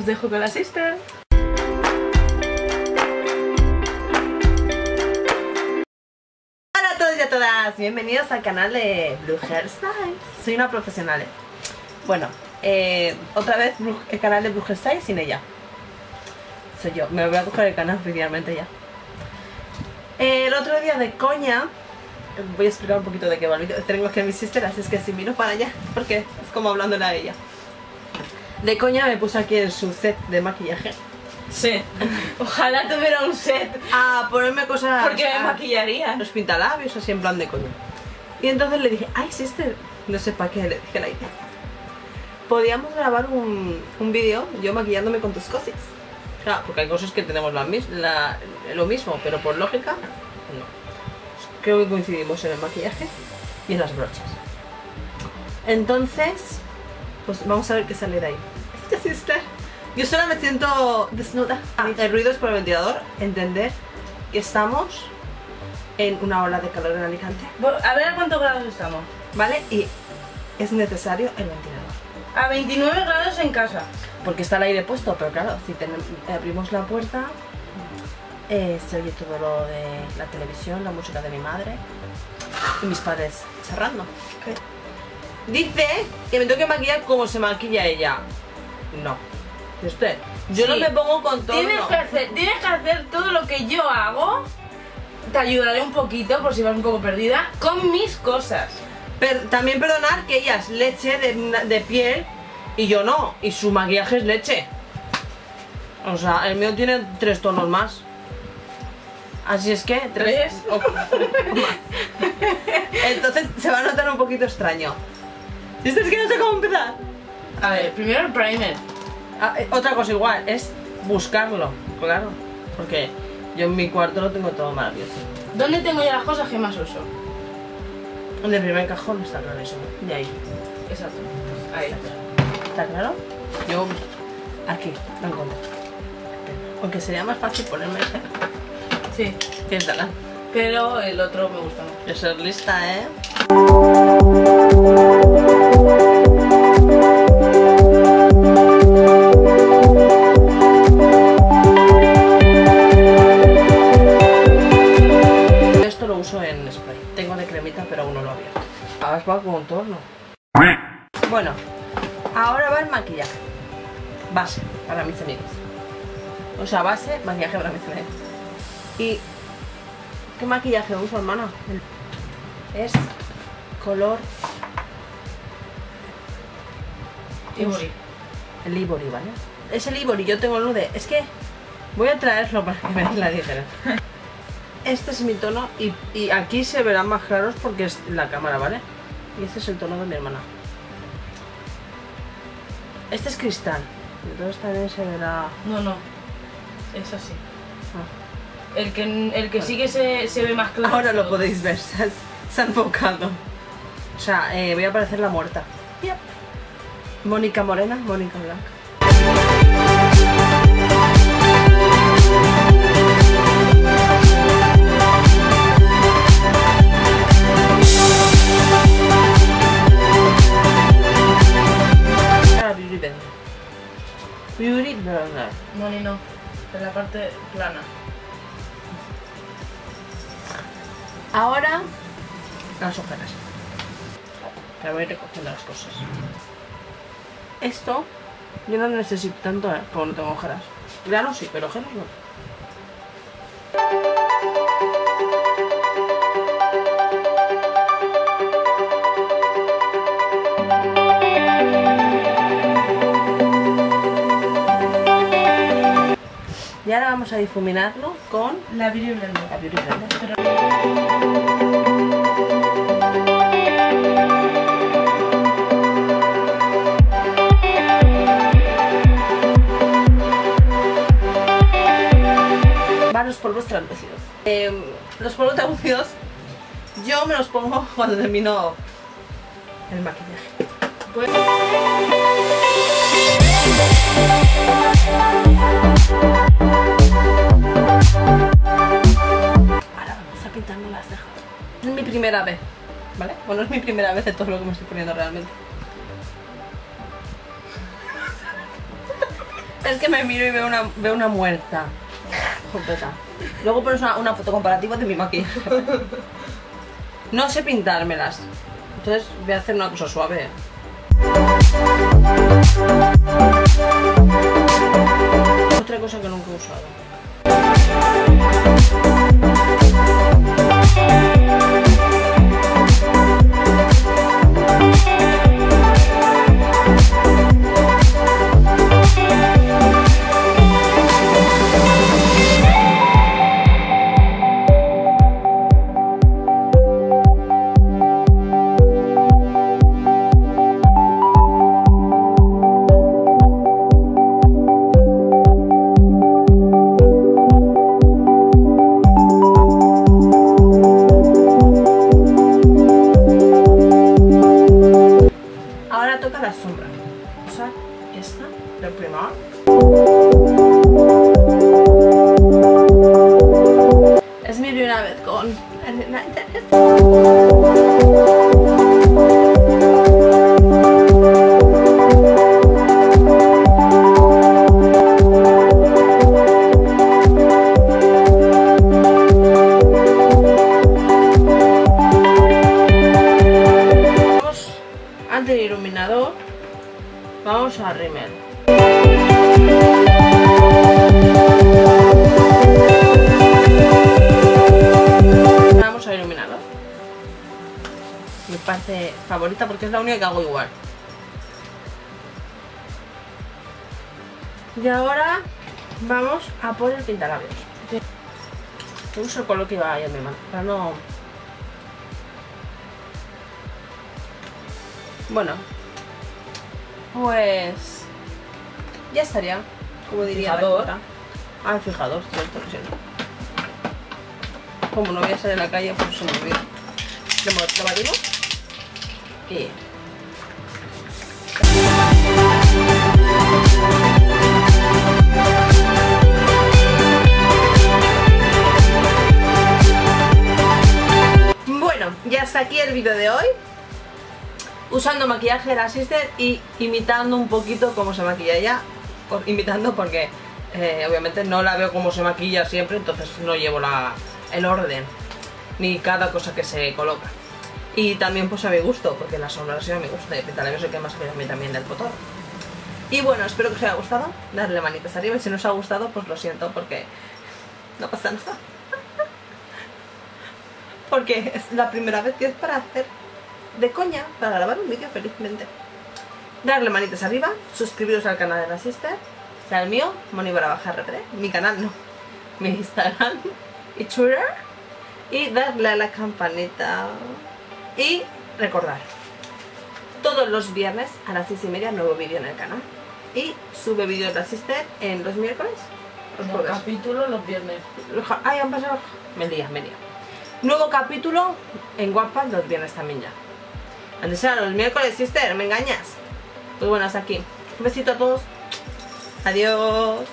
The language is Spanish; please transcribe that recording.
os dejo con la sister. Hola a todos y a todas, bienvenidos al canal de Blue Hairstyle. Soy una profesional. Bueno, eh, otra vez el canal de Blue Hairstyle sin ella. Soy yo, me voy a coger el canal oficialmente ya. El otro día de coña, voy a explicar un poquito de qué va el vídeo. Tengo que mi sister, así es que si miro para allá, porque es como hablándole a ella. De coña me puse aquí en su set de maquillaje Sí. Ojalá tuviera un set. a ponerme cosas. Porque me maquillaría. los pintalabios así en plan de coño. Y entonces le dije, ay sister, no sé para qué, le dije la idea. Podíamos grabar un, un vídeo yo maquillándome con tus cosas. Claro, porque hay cosas que tenemos la- lo mismo, pero por lógica, no. Creo que coincidimos en el maquillaje y en las brochas. Entonces, pues vamos a ver qué sale de ahí. Es que yo sola me siento desnuda. El ruido es por el ventilador, entender que estamos en una ola de calor en Alicante, A ver a cuántos grados estamos. ¿vale? Y es necesario el ventilador. A 29 grados en casa. Porque está el aire puesto, pero claro, si abrimos la puerta, eh, se oye todo lo de la televisión, la música de mi madre y mis padres charrando. Dice que me tengo que maquillar como se maquilla ella. No. Usted, yo no me pongo con todo. Tienes que, hacer, tienes que hacer todo lo que yo hago. Te ayudaré un poquito por si vas un poco perdida con mis cosas. Per- también perdonar que ella es leche de, de piel y yo no. Y su maquillaje es leche. O sea, el mío tiene tres tonos más. Así es que, tres. ¿Tres? Entonces se va a notar un poquito extraño. Es que no sé cómo empezar. A ver, primero el primer. Ah, eh, otra cosa igual, es buscarlo, claro. Porque yo en mi cuarto lo tengo todo maravilloso. ¿Dónde tengo ya las cosas que más uso? En el primer cajón está clarísimo. Y ahí. Exacto. Ahí. ¿Está claro? Yo aquí, lo encuentro. Aunque sería más fácil ponerme ese. Sí. Piénsala. Pero el otro me gusta más. Yo ser lista, ¿eh? Tengo de cremita, pero aún no lo he abierto. Ahora va con contorno. Bueno, ahora va el maquillaje. Base para mis amigos. O sea, base, maquillaje para mis amigos. ¿Y qué maquillaje uso, hermana? El- Es color Ivory. el Ivory, ¿vale? Es el Ivory, yo tengo el nude. Es que voy a traerlo para que veáis la diferencia. Este es mi tono y, y aquí se verán más claros porque es la cámara, ¿vale? Y este es el tono de mi hermana. Este es cristal. Entonces también se verá... No, no. Es así. ah. El que, el que sigue se, se ve más claro. Ahora lo podéis ver, se ha enfocado. O sea, eh, voy a parecer la muerta. Yep. Mónica Morena, Mónica Blanca. Beauty Blender. No, ni no. En la parte plana. Ahora las ojeras. Ya voy recogiendo las cosas. Esto yo no necesito tanto, ¿eh? Como no tengo ojeras. Grano sí, pero ojeras no. Y ahora vamos a difuminarlo con La Beauty Blender. la Beauty Blender. Van los polvos translúcidos. Eh, los polvos translúcidos yo me los pongo cuando termino el maquillaje. Pues- primera vez, ¿vale? Bueno, es mi primera vez de todo lo que me estoy poniendo realmente. Es que me miro y veo una, veo una muerta. Completa. Luego pones una, una foto comparativa de mi maquillaje. No sé pintármelas. Entonces voy a hacer una cosa suave. Otra cosa que nunca he usado. A rímel. Vamos al iluminador. Mi parte favorita porque es la única que hago igual. Y ahora vamos a por el pintalabios. Uso el color que iba en mi mano. Para no Bueno, pues ya estaría, como diría Fijador. Dakota. Ah, fijador, cierto, lo siento. Como no voy a salir a la calle, pues se me olvida. Lo mo- lo batimos y... Bueno, ya está aquí el vídeo de hoy usando maquillaje de la sister y imitando un poquito cómo se maquilla ella. Imitando porque eh, obviamente no la veo como se maquilla siempre, entonces no llevo la, el orden ni cada cosa que se coloca. Y también pues a mi gusto, porque la sombra sido a mi gusto y pintalabios que más quiero a mí también del potor. Y bueno, espero que os haya gustado, darle manitas arriba y si no os ha gustado pues lo siento porque no pasa nada. porque es la primera vez que es para hacer de coña para grabar un vídeo felizmente. Darle manitas arriba, suscribiros al canal de la sister, sea el mío, Moni para bajar RPD, mi canal no, mi Instagram y Twitter, y darle a la campanita. Y recordar, todos los viernes a las 6 y media nuevo vídeo en el canal. Y sube vídeo de la sister en los miércoles, los jueves. capítulos los viernes. Ay, han pasado. Me lía, me lía. Nuevo capítulo en Wattpad los viernes también ya. Antes sea los miércoles, sister, ¿me engañas? Pues bueno, hasta aquí. Un besito a todos. Adiós.